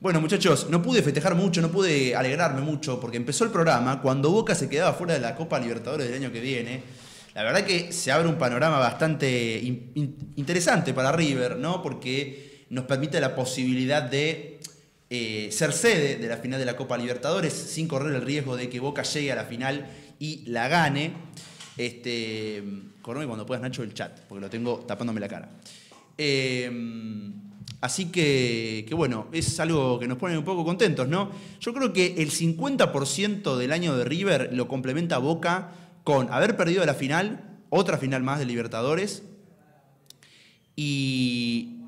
Bueno, muchachos, no pude festejar mucho, no pude alegrarme mucho, porque empezó el programa cuando Boca se quedaba fuera de la Copa Libertadores del año que viene. La verdad que se abre un panorama bastante interesante para River, ¿no? Porque nos permite la posibilidad de eh, ser sede de la final de la Copa Libertadores sin correr el riesgo de que Boca llegue a la final y la gane. Este, corrome cuando puedas, Nacho, el chat, porque lo tengo tapándome la cara. Eh, así que, que, bueno, es algo que nos pone un poco contentos, ¿no? Yo creo que el 50% del año de River lo complementa Boca con haber perdido la final, otra final más de Libertadores, y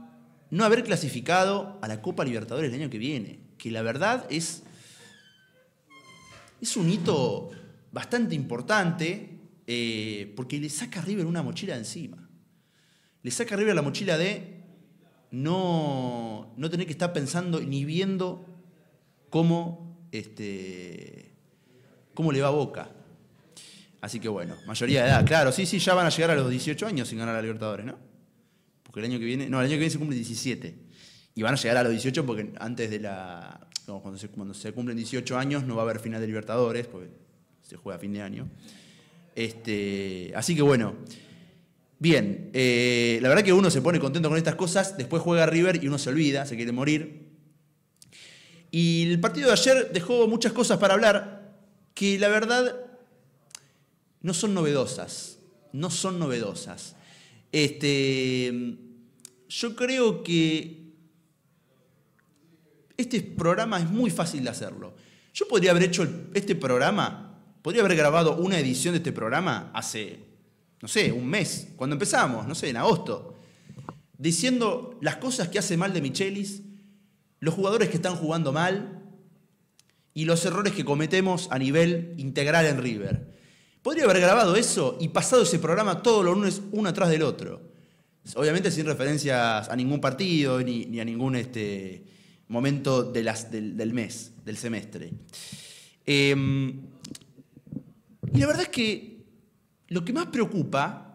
no haber clasificado a la Copa Libertadores el año que viene, que la verdad es, es un hito bastante importante eh, porque le saca a River una mochila encima. Le saca a River la mochila de no, no tener que estar pensando ni viendo cómo, este, cómo le va a Boca. Así que bueno, mayoría de edad, claro, sí, sí, ya van a llegar a los 18 años sin ganar a Libertadores, ¿no? Porque el año que viene, no, el año que viene se cumple 17. Y van a llegar a los 18 porque antes de la, cuando se, cuando se cumplen 18 años no va a haber final de Libertadores, porque se juega a fin de año. Este, así que bueno, bien, eh, la verdad que uno se pone contento con estas cosas, después juega River y uno se olvida, se quiere morir. Y el partido de ayer dejó muchas cosas para hablar que la verdad no son novedosas, no son novedosas. Este, yo creo que este programa es muy fácil de hacerlo. Yo podría haber hecho este programa, podría haber grabado una edición de este programa hace, no sé, un mes, cuando empezamos, no sé, en agosto, diciendo las cosas que hace mal de Michelis, los jugadores que están jugando mal y los errores que cometemos a nivel integral en River. Podría haber grabado eso y pasado ese programa todos los lunes uno atrás del otro. Obviamente sin referencias a ningún partido ni, a ningún este, momento de las, del, mes, del semestre. Em, y la verdad es que lo que más preocupa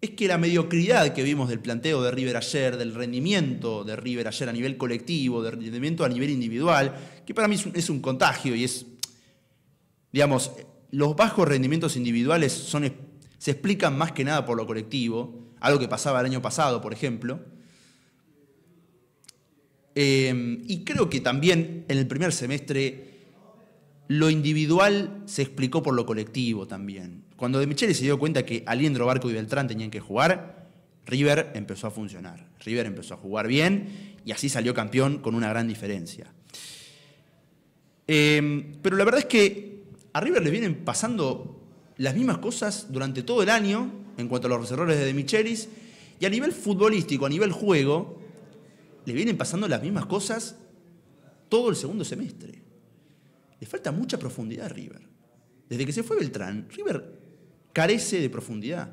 es que la mediocridad que vimos del planteo de River ayer, del rendimiento de River ayer a nivel colectivo, del rendimiento a nivel individual, que para mí es un contagio y es, digamos, los bajos rendimientos individuales se explican más que nada por lo colectivo, algo que pasaba el año pasado, por ejemplo. Em, y creo que también en el primer semestre lo individual se explicó por lo colectivo también. Cuando De Michele se dio cuenta que Aliendro Barco y Beltrán tenían que jugar, River empezó a funcionar. River empezó a jugar bien y así salió campeón con una gran diferencia. Em, pero la verdad es que a River le vienen pasando las mismas cosas durante todo el año en cuanto a los errores de De Michelis y a nivel futbolístico, a nivel juego, le vienen pasando las mismas cosas todo el segundo semestre. Le falta mucha profundidad a River. Desde que se fue Beltrán, River carece de profundidad.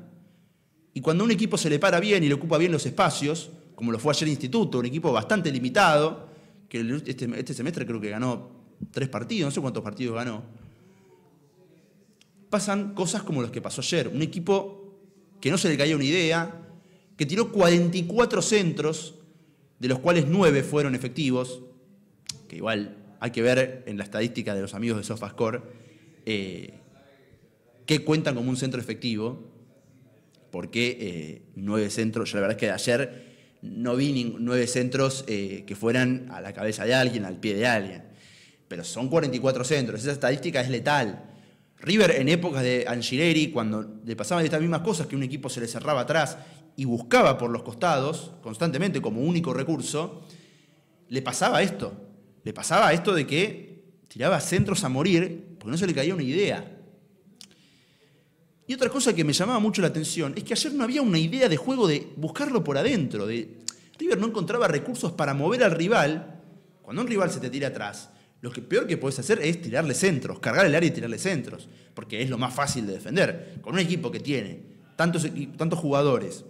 Y cuando un equipo se le para bien y le ocupa bien los espacios, como lo fue ayer Instituto, un equipo bastante limitado, que este, este semestre creo que ganó tres partidos, no sé cuántos partidos ganó, pasan cosas como las que pasó ayer. Un equipo que no se le caía una idea, que tiró 44 centros, de los cuales 9 fueron efectivos, que igual hay que ver en la estadística de los amigos de Sofascore, eh, que cuentan como un centro efectivo, porque eh, nueve centros, yo la verdad es que ayer no vi nueve centros eh, que fueran a la cabeza de alguien, al pie de alguien, pero son 44 centros, esa estadística es letal. River en épocas de Angileri, cuando le pasaban estas mismas cosas, que un equipo se le cerraba atrás y buscaba por los costados constantemente como único recurso, le pasaba esto. Le pasaba esto de que tiraba centros a morir porque no se le caía una idea. Y otra cosa que me llamaba mucho la atención es que ayer no había una idea de juego de buscarlo por adentro. De... River no encontraba recursos para mover al rival. Cuando un rival se te tira atrás, lo que peor que puedes hacer es tirarle centros, cargar el área y tirarle centros, porque es lo más fácil de defender. Con un equipo que tiene tantos, tantos jugadores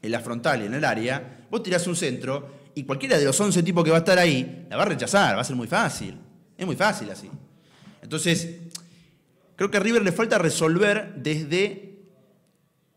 en la frontal y en el área, vos tirás un centro y cualquiera de los 11 tipos que va a estar ahí la va a rechazar, va a ser muy fácil. Es muy fácil así. Entonces, creo que a River le falta resolver desde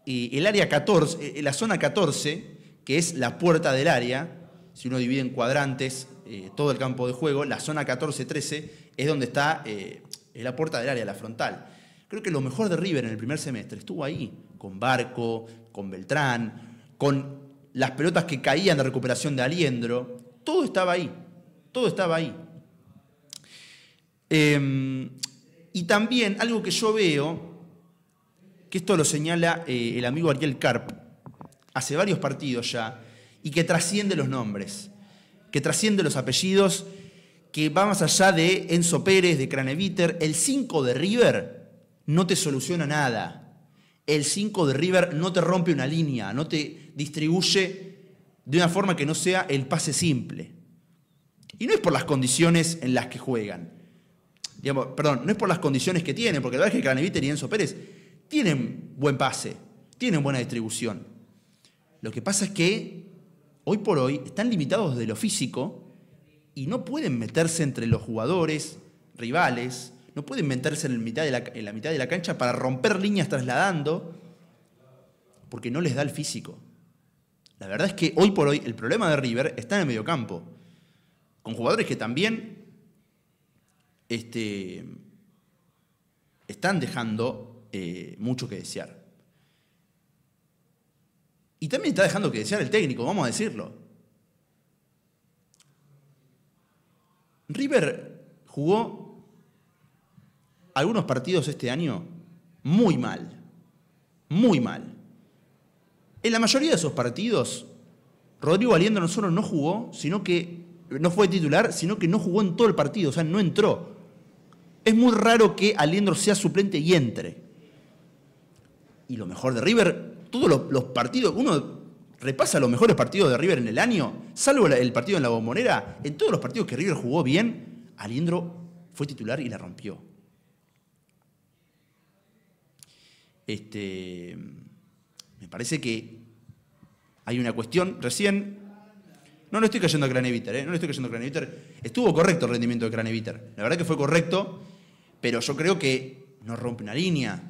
eh, el área 14, eh, la zona 14, que es la puerta del área, si uno divide en cuadrantes eh, todo el campo de juego, la zona 14-13 es donde está eh, la puerta del área, la frontal. Creo que lo mejor de River en el primer semestre estuvo ahí, con Barco, con Beltrán, con las pelotas que caían de recuperación de Aliendro. Todo estaba ahí, todo estaba ahí. Em, y también algo que yo veo, que esto lo señala eh, el amigo Ariel Karp, hace varios partidos ya, y que trasciende los nombres, que trasciende los apellidos, que va más allá de Enzo Pérez, de Craneviter. El 5 de River no te soluciona nada. El 5 de River no te rompe una línea, no te distribuye de una forma que no sea el pase simple. Y no es por las condiciones en las que juegan. Perdón, no es por las condiciones que tienen, porque la verdad es que Craneviter y Enzo Pérez tienen buen pase, tienen buena distribución. Lo que pasa es que hoy por hoy están limitados de lo físico y no pueden meterse entre los jugadores rivales, no pueden meterse en, la mitad de la cancha para romper líneas trasladando, porque no les da el físico. La verdad es que hoy por hoy el problema de River está en el mediocampo, con jugadores que también este, están dejando eh, mucho que desear. Y también está dejando que desear el técnico, vamos a decirlo. River jugó algunos partidos este año muy mal, muy mal. En la mayoría de esos partidos, Rodrigo Aliendo no solo no jugó, sino que no fue titular, sino que no jugó en todo el partido, o sea, no entró. Es muy raro que Aliendro sea suplente y entre. Y lo mejor de River, todos los, partidos, uno repasa los mejores partidos de River en el año, salvo el partido en la bombonera, en todos los partidos que River jugó bien, Aliendro fue titular y la rompió. Este, me parece que hay una cuestión, recién no le estoy cayendo a Craneviter, ¿eh? no le estoy cayendo a Craneviter. Estuvo correcto el rendimiento de Craneviter. La verdad que fue correcto, pero yo creo que no rompe una línea,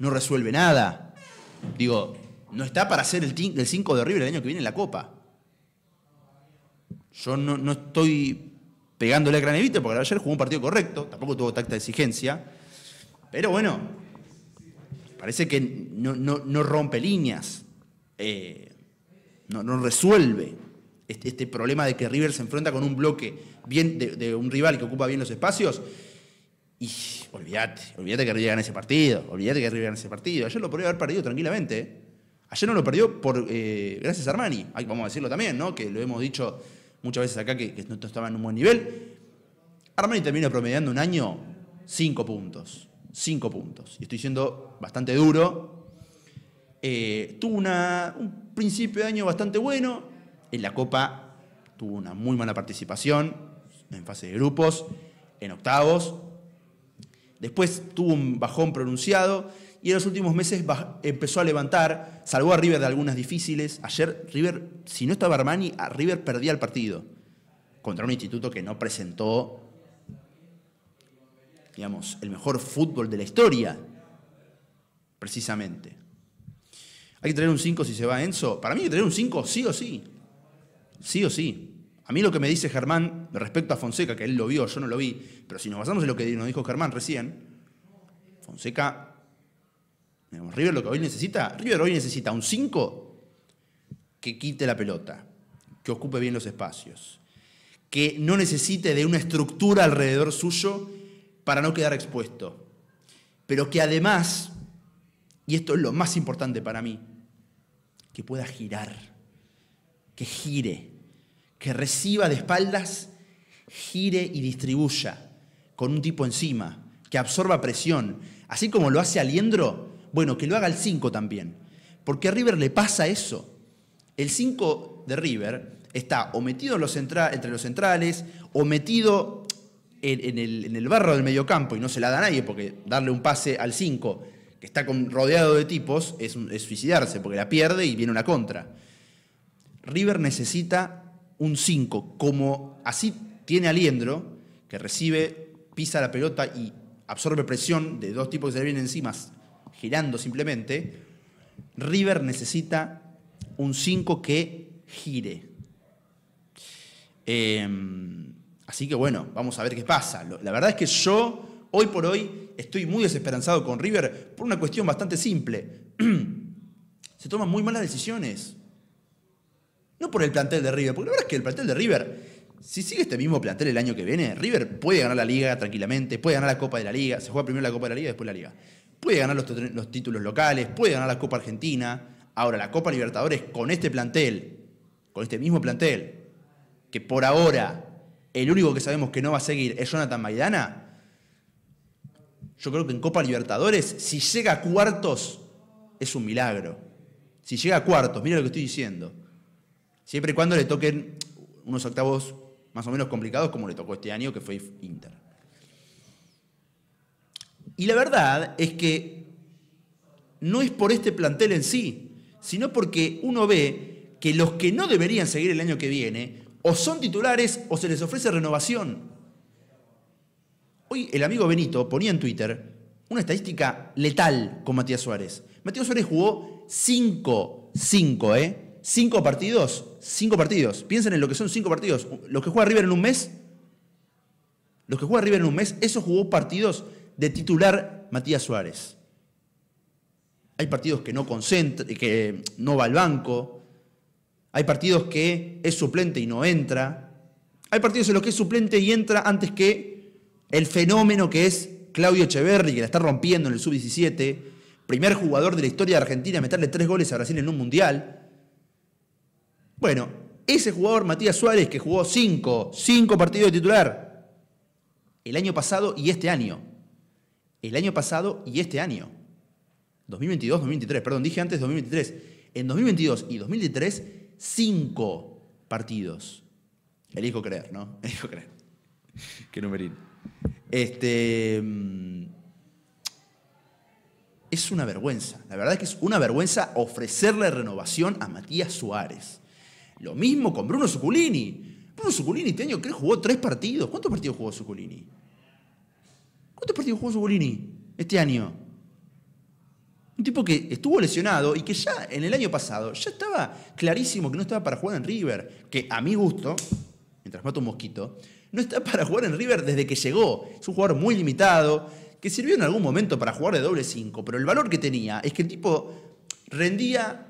no resuelve nada. Digo, no está para ser el 5 de River el año que viene en la Copa. Yo no, estoy pegándole a Craneviter porque ayer jugó un partido correcto, tampoco tuvo tacta de exigencia. Pero bueno, parece que no, rompe líneas, eh, no resuelve. Este, este, problema de que River se enfrenta con un bloque bien de, un rival que ocupa bien los espacios. Y olvídate, olvídate que River gane ese partido, olvídate que River gane ese partido. Ayer lo podría haber perdido tranquilamente. Ayer no lo perdió por eh, gracias a Armani, vamos a decirlo también, ¿no? que lo hemos dicho muchas veces acá que, no estaba en un buen nivel. Armani termina promediando un año cinco puntos. Cinco puntos. Y estoy siendo bastante duro. Eh, tuvo un principio de año bastante bueno, en la Copa tuvo una muy mala participación en fase de grupos, en octavos. Después tuvo un bajón pronunciado y en los últimos meses empezó a levantar, salvó a River de algunas difíciles. Ayer River, si no estaba Armani, a River perdía el partido contra un instituto que no presentó, digamos, el mejor fútbol de la historia, precisamente. Hay que tener un 5 si se va Enzo. Para mí hay que tener un 5 sí o sí. Sí o sí. A mí lo que me dice Germán respecto a Fonseca, que él lo vio, yo no lo vi, pero si nos basamos en lo que nos dijo Germán recién, Fonseca, River lo que hoy necesita, River hoy necesita un 5 que quite la pelota, que ocupe bien los espacios, que no necesite de una estructura alrededor suyo para no quedar expuesto, pero que además, y esto es lo más importante para mí, que pueda girar que gire, que reciba de espaldas, gire y distribuya con un tipo encima, que absorba presión, así como lo hace Aliendro, bueno, que lo haga el 5 también, porque a River le pasa eso. El 5 de River está o metido entre los centrales o metido en, el, barro del mediocampo y no se la da a nadie, porque darle un pase al 5 que está rodeado de tipos es, es suicidarse, porque la pierde y viene una contra. River necesita un 5, como así tiene Aliendro, que recibe, pisa la pelota y absorbe presión de dos tipos que se le vienen encima, girando simplemente. River necesita un 5 que gire. Em, así que bueno, vamos a ver qué pasa. La verdad es que yo, hoy por hoy, estoy muy desesperanzado con River por una cuestión bastante simple. Se toman muy malas decisiones. No por el plantel de River, porque la verdad es que el plantel de River si sigue este mismo plantel el año que viene, River puede ganar la liga tranquilamente, puede ganar la Copa de la Liga, se juega primero la Copa de la Liga después la liga. Puede ganar los, títulos locales, puede ganar la Copa Argentina. Ahora, la Copa Libertadores con este plantel, con este mismo plantel, que por ahora el único que sabemos que no va a seguir es Jonathan Maidana, yo creo que en Copa Libertadores, si llega a cuartos, es un milagro. Si llega a cuartos, mira lo que estoy diciendo. Siempre y cuando le toquen unos octavos más o menos complicados como le tocó este año, que fue Inter. Y la verdad es que no es por este plantel en sí, sino porque uno ve que los que no deberían seguir el año que viene o son titulares o se les ofrece renovación. Hoy el amigo Benito ponía en Twitter una estadística letal con Matías Suárez. Matías Suárez jugó 5, 5, ¿eh? cinco partidos, cinco partidos. Piensen en lo que son cinco partidos. Los que juega River en un mes, los que juega River en un mes, esos jugó partidos de titular Matías Suárez. Hay partidos que no concentra, que no va al banco. Hay partidos que es suplente y no entra. Hay partidos en los que es suplente y entra antes que el fenómeno que es Claudio Echeverri, que la está rompiendo en el sub-17, primer jugador de la historia de Argentina a meterle tres goles a Brasil en un mundial. Bueno, ese jugador, Matías Suárez, que jugó cinco, cinco partidos de titular, el año pasado y este año. El año pasado y este año. 2022, 2023, perdón, dije antes 2023. En 2022 y 2023, cinco partidos. Elijo creer, ¿no? Elijo creer. Qué numerín. Este. Mm, es una vergüenza. La verdad es que es una vergüenza ofrecerle renovación a Matías Suárez. Lo mismo con Bruno Zuculini. Bruno Zuculini este año creo jugó tres partidos. ¿Cuántos partidos jugó Zuculini? ¿Cuántos partidos jugó Zuculini este año? Un tipo que estuvo lesionado y que ya en el año pasado ya estaba clarísimo que no estaba para jugar en River. Que a mi gusto, mientras mato un mosquito, no está para jugar en River desde que llegó. Es un jugador muy limitado, que sirvió en algún momento para jugar de doble 5, pero el valor que tenía es que el tipo rendía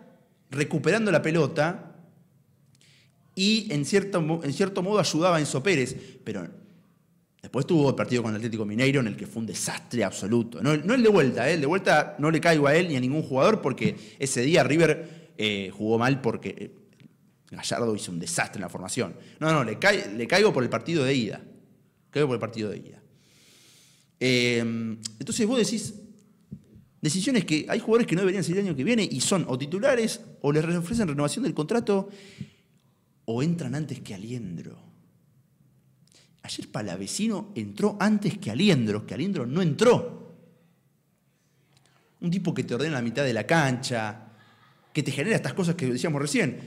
recuperando la pelota y en cierto, en cierto modo ayudaba a Enzo Pérez, pero después tuvo el partido con el Atlético Mineiro en el que fue un desastre absoluto. No, el de vuelta, ¿eh? el de vuelta no le caigo a él ni a ningún jugador porque ese día River eh, jugó mal porque eh, Gallardo hizo un desastre en la formación. No, no, le, le caigo por el partido de ida. Caigo por el partido de ida. entonces vos decís, decisiones que hay jugadores que no deberían ser el año que viene y son o titulares o les ofrecen renovación del contrato o entran antes que Aliendro. Ayer Palavecino entró antes que Aliendro, que Aliendro no entró. Un tipo que te ordena la mitad de la cancha, que te genera estas cosas que decíamos recién.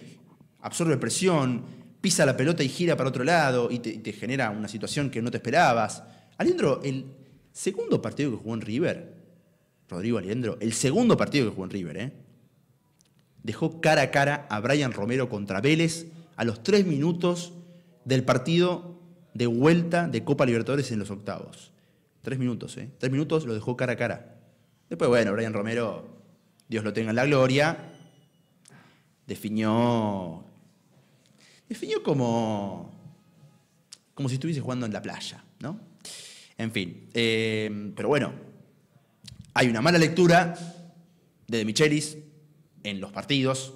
Absorbe presión, pisa la pelota y gira para otro lado y te, genera una situación que no te esperabas. Aliendro, el segundo partido que jugó en River, Rodrigo Aliendro, el segundo partido que jugó en River, ¿eh? dejó cara a cara a Brian Romero contra Vélez a los tres minutos del partido de vuelta de Copa Libertadores en los octavos. Tres minutos, ¿eh? Tres minutos lo dejó cara a cara. Después, bueno, Brian Romero, Dios lo tenga en la gloria, definió. Definió como. como si estuviese jugando en la playa, ¿no? En fin. Eh, pero bueno, hay una mala lectura de De Michelis en los partidos,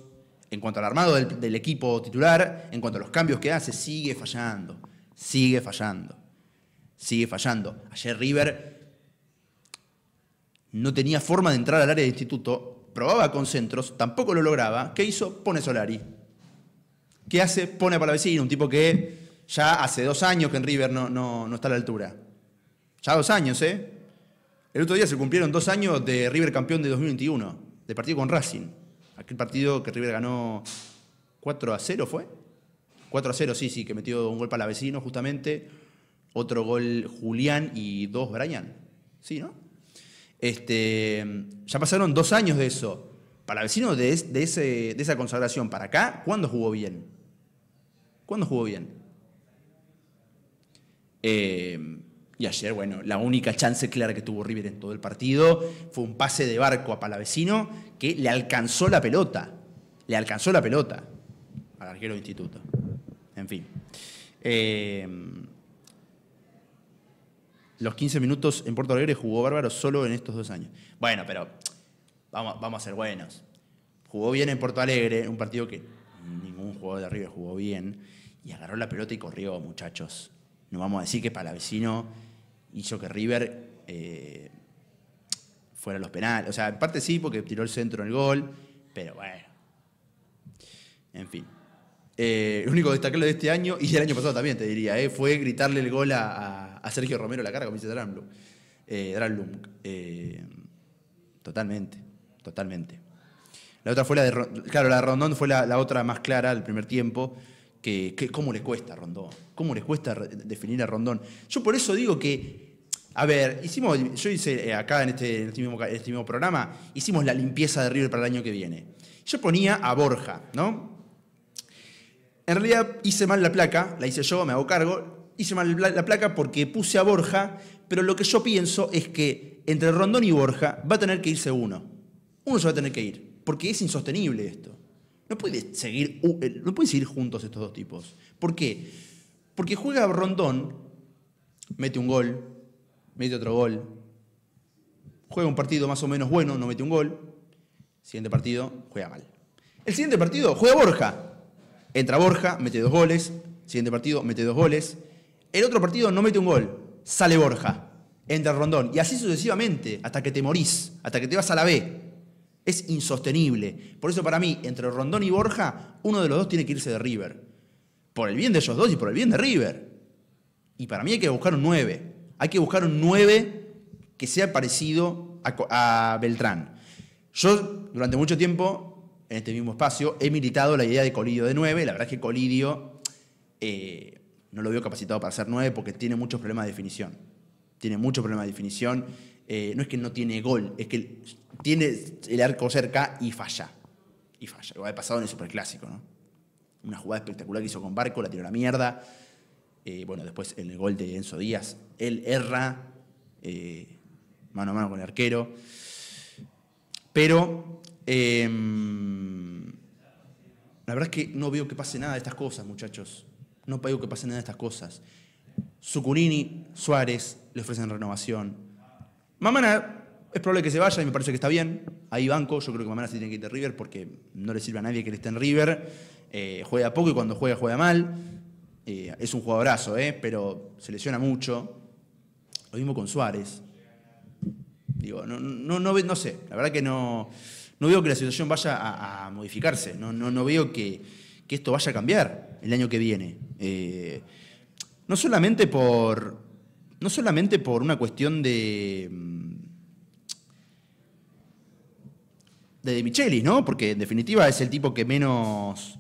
en cuanto al armado del, equipo titular, en cuanto a los cambios que hace, sigue fallando, sigue fallando, sigue fallando. Ayer River no tenía forma de entrar al área de instituto, probaba con centros, tampoco lo lograba. ¿Qué hizo? Pone Solari. ¿Qué hace? Pone a Palavecino, un tipo que ya hace dos años que en River no, no, no está a la altura. Ya dos años, ¿eh? El otro día se cumplieron dos años de River campeón de 2021, de partido con Racing. Aquel partido que River ganó 4 a 0 fue. 4 a 0, sí, sí, que metió un gol para la vecino justamente. Otro gol Julián y dos Brian. Sí, ¿no? Este, ya pasaron dos años de eso. Para vecino de, ese, de esa consagración para acá, ¿cuándo jugó bien? ¿Cuándo jugó bien? Eh, y ayer, bueno, la única chance clara que tuvo River en todo el partido fue un pase de barco a Palavecino que le alcanzó la pelota. Le alcanzó la pelota al arquero de instituto. En fin. Eh, los 15 minutos en Puerto Alegre jugó Bárbaro solo en estos dos años. Bueno, pero vamos, vamos a ser buenos. Jugó bien en Porto Alegre, un partido que ningún jugador de River jugó bien, y agarró la pelota y corrió, muchachos. No vamos a decir que Palavecino hizo que River eh, fuera a los penales. O sea, en parte sí, porque tiró el centro en el gol, pero bueno. En fin. Eh, lo único destacable de este año, y el año pasado también te diría, eh, fue gritarle el gol a, Sergio Romero la cara, como dice Dranblum. Eh, totalmente, totalmente. La otra fue la de. Claro, la de Rondón fue la, otra más clara del primer tiempo. Que, ¿Cómo le cuesta a Rondón? ¿Cómo le cuesta definir a Rondón? Yo por eso digo que. A ver, hicimos, yo hice acá en este, este, mismo, en este mismo programa, hicimos la limpieza de River para el año que viene. Yo ponía a Borja, ¿no? En realidad hice mal la placa, la hice yo, me hago cargo. Hice mal la placa porque puse a Borja, pero lo que yo pienso es que entre Rondón y Borja va a tener que irse uno. Uno se va a tener que ir, porque es insostenible esto. No puede seguir, eh, no seguir juntos estos dos tipos. ¿Por qué? Porque juega Rondón, mete un gol, mete otro gol, juega un partido más o menos bueno, no mete un gol, siguiente partido juega mal. El siguiente partido juega Borja, Entra Borja, mete dos goles. Siguiente partido, mete dos goles. El otro partido no mete un gol. Sale Borja. Entra Rondón. Y así sucesivamente, hasta que te morís, hasta que te vas a la B. Es insostenible. Por eso para mí, entre Rondón y Borja, uno de los dos tiene que irse de River. Por el bien de ellos dos y por el bien de River. Y para mí hay que buscar un 9. Hay que buscar un 9 que sea parecido a, Beltrán. Yo durante mucho tiempo en este mismo espacio, he militado la idea de Colidio de 9. La verdad es que Colidio eh, no lo veo capacitado para ser 9 porque tiene muchos problemas de definición. Tiene muchos problemas de definición. Eh, no es que no tiene gol, es que tiene el arco cerca y falla. Y falla. Lo ha pasado en el Superclásico, ¿no? Una jugada espectacular que hizo con Barco, la tiró a la mierda. Eh, bueno, después en el gol de Enzo Díaz, él erra mano a mano con el arquero. Pero Em, la verdad es que no veo que pase nada de estas cosas, muchachos. No veo que pase nada de estas cosas. Zucurini, Suárez le ofrecen renovación. Mamana es probable que se vaya y me parece que está bien. Ahí banco, yo creo que Mamana sí tiene que ir de River porque no le sirve a nadie que le esté en River. Eh, juega poco y cuando juega, juega mal. Eh, es un jugadorazo, eh, pero se lesiona mucho. Lo mismo con Suárez. Digo, no, no, no, no sé, la verdad que no no veo que la situación vaya a, modificarse, no, no, veo que, esto vaya a cambiar el año que viene. Eh, no, solamente por, no solamente por una cuestión de, mm, de, de Michelis, ¿no? Porque en definitiva es el tipo que menos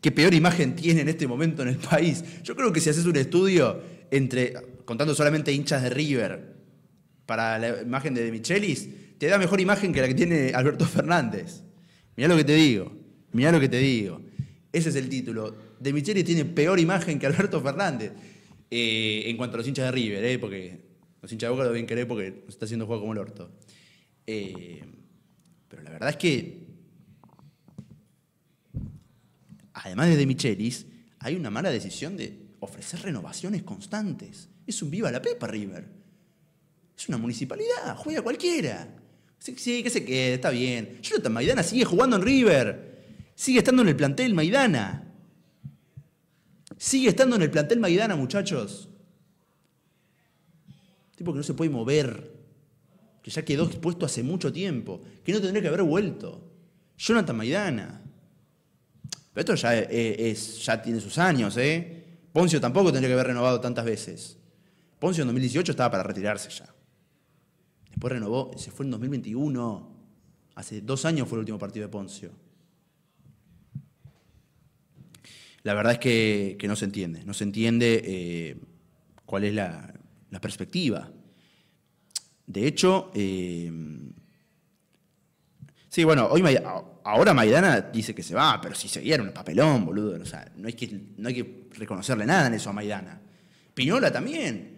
que peor imagen tiene en este momento en el país. Yo creo que si haces un estudio entre, contando solamente hinchas de River, para la imagen de De Michelis, te da mejor imagen que la que tiene Alberto Fernández. Mirá lo que te digo, mirá lo que te digo. Ese es el título. De Micheli tiene peor imagen que Alberto Fernández. Eh, en cuanto a los hinchas de River, eh, porque los hinchas de Boca lo deben querer porque nos está haciendo juego como el orto. Eh, pero la verdad es que, además de De Michelis, hay una mala decisión de ofrecer renovaciones constantes. Es un viva la pepa River. Es una municipalidad, juega cualquiera. Sí, que se quede, está bien. Jonathan Maidana sigue jugando en River. Sigue estando en el plantel Maidana. Sigue estando en el plantel Maidana, muchachos. Tipo que no se puede mover. Que ya quedó expuesto hace mucho tiempo. Que no tendría que haber vuelto. Jonathan Maidana. Pero esto ya, ya tiene sus años, ¿eh? Poncio tampoco tendría que haber renovado tantas veces. Poncio en 2018 estaba para retirarse ya. Después renovó, se fue en 2021. Hace dos años fue el último partido de Poncio. La verdad es que, no se entiende. No se entiende eh, cuál es la, perspectiva. De hecho, eh, sí, bueno, hoy ahora Maidana dice que se va, pero si seguía era un papelón, boludo. O sea, no hay, que, no hay que reconocerle nada en eso a Maidana. Pinola también.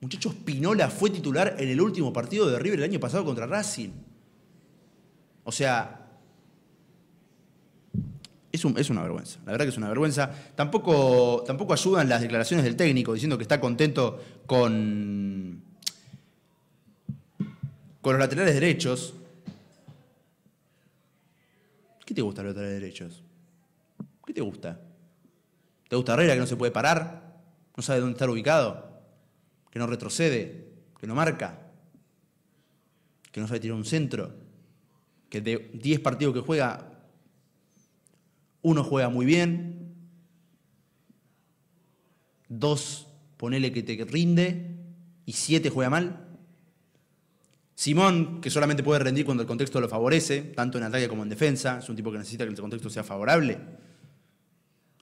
Muchachos, Pinola fue titular en el último partido de River el año pasado contra Racing. O sea, es, una vergüenza. La verdad que es una vergüenza. Tampoco, tampoco ayudan las declaraciones del técnico diciendo que está contento con, con los laterales derechos. ¿Qué te gusta los laterales derechos? ¿Qué te gusta? ¿Te gusta Herrera que no se puede parar? ¿No sabe dónde estar ubicado? ¿Que no retrocede? ¿Que no marca? ¿Que no sabe tirar un centro? ¿Que de 10 partidos que juega, uno juega muy bien? Dos, ponele que te rinde y siete juega mal. Simón, que solamente puede rendir cuando el contexto lo favorece, tanto en ataque como en defensa, es un tipo que necesita que el contexto sea favorable.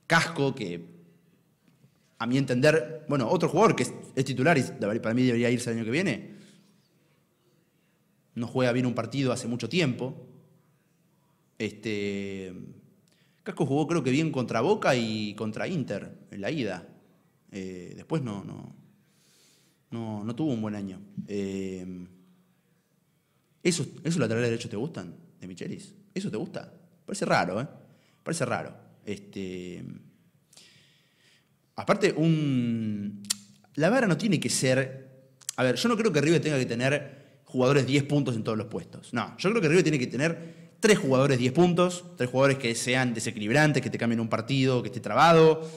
Casco, que a mi entender, bueno, otro jugador que es, titular y para mí debería irse el año que viene, no juega bien un partido hace mucho tiempo. Este, Casco jugó creo que bien contra Boca y contra Inter en la ida. Eh, después no, no, no, no, tuvo un buen año. Eh, ¿Esos, ¿Esos laterales derechos te gustan de Michelis? ¿Eso te gusta? Parece raro, ¿eh? Parece raro. Este, aparte, un, la vara no tiene que ser... A ver, yo no creo que River tenga que tener jugadores 10 puntos en todos los puestos. No, yo creo que River tiene que tener tres jugadores 10 puntos, tres jugadores que sean desequilibrantes, que te cambien un partido, que esté trabado.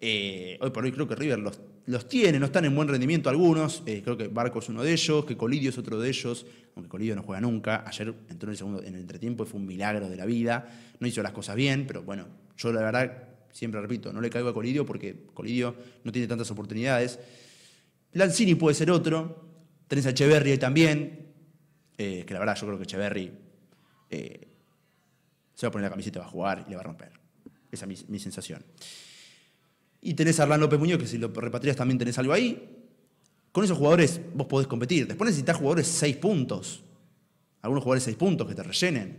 Eh, hoy por hoy creo que River los los tiene, no están en buen rendimiento algunos, eh, creo que Barco es uno de ellos, que Colidio es otro de ellos, aunque Colidio no juega nunca, ayer entró en el segundo en el entretiempo y fue un milagro de la vida, no hizo las cosas bien, pero bueno, yo la verdad, siempre repito, no le caigo a Colidio porque Colidio no tiene tantas oportunidades. Lanzini puede ser otro, tenés a Echeverry también, eh, que la verdad yo creo que Echeverry se va a poner la camiseta, va a jugar y le va a romper. Esa es mi sensación. Y tenés a Arlan López Muñoz, que si lo repatrias también tenés algo ahí. Con esos jugadores vos podés competir. Después necesitas jugadores 6 puntos. Algunos jugadores 6 puntos que te rellenen.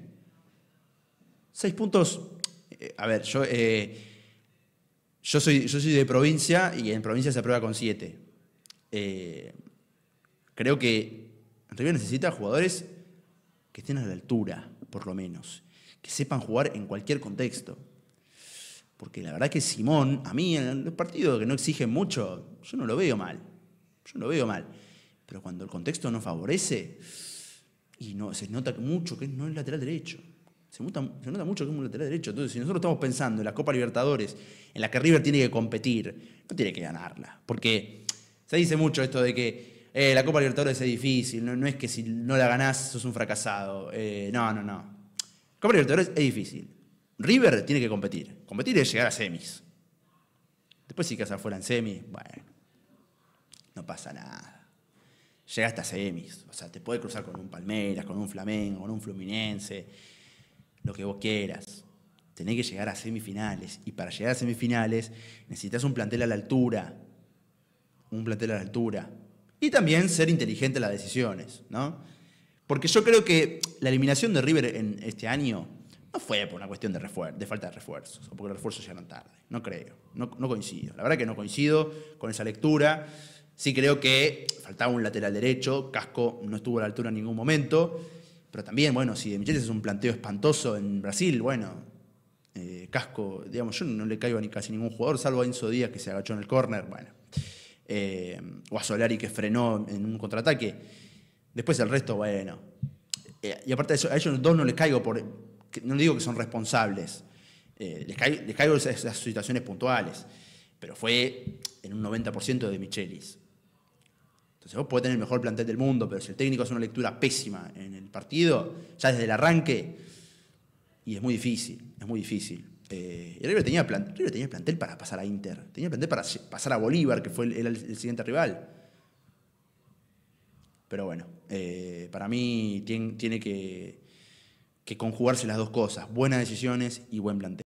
6 puntos. Eh, a ver, yo, eh, yo, soy, yo soy de provincia y en provincia se aprueba con 7. Eh, creo que River necesita jugadores que estén a la altura, por lo menos. Que sepan jugar en cualquier contexto. Porque la verdad que Simón, a mí en los partidos que no exigen mucho, yo no lo veo mal. Yo no lo veo mal. Pero cuando el contexto no favorece, y no, se nota mucho que no es lateral derecho. Se nota, mucho que es un lateral derecho. Entonces, si nosotros estamos pensando en la Copa Libertadores, en la que River tiene que competir, no tiene que ganarla. Porque se dice mucho esto de que eh, la Copa Libertadores es difícil, no, es que si no la ganás sos un fracasado. Eh, no, no, no. Copa Libertadores es difícil. River tiene que competir. Competir es llegar a semis. Después si quedas afuera en semis, bueno, no pasa nada. Llegaste a semis. O sea, te puede cruzar con un Palmeiras, con un Flamengo, con un Fluminense, lo que vos quieras. Tenés que llegar a semifinales. Y para llegar a semifinales necesitas un plantel a la altura. Un plantel a la altura. Y también ser inteligente en las decisiones, ¿no? Porque yo creo que la eliminación de River en este año no fue por una cuestión de, de falta de refuerzos, o porque los refuerzos llegaron tarde. No creo, no, coincido. La verdad que no coincido con esa lectura. Sí creo que faltaba un lateral derecho, Casco no estuvo a la altura en ningún momento, pero también, bueno, si de Michelis es un planteo espantoso en Brasil, bueno, eh, Casco, digamos, yo no le caigo a casi ningún jugador, salvo a Enzo Díaz que se agachó en el córner, bueno, eh, o a Solari que frenó en un contraataque. Después el resto, bueno. Eh, y aparte de eso, a ellos dos no les caigo por, no digo que son responsables, eh, les, caigo, esas, situaciones puntuales, pero fue en un 90% de Michelis. Entonces vos podés tener el mejor plantel del mundo, pero si el técnico hace una lectura pésima en el partido, ya desde el arranque, y es muy difícil, es muy difícil. Eh, y tenía, plantel para pasar a Inter, tenía plantel para pasar a Bolívar, que fue el, siguiente rival. Pero bueno, eh, para mí tiene que que conjugarse las dos cosas, buenas decisiones y buen planteo.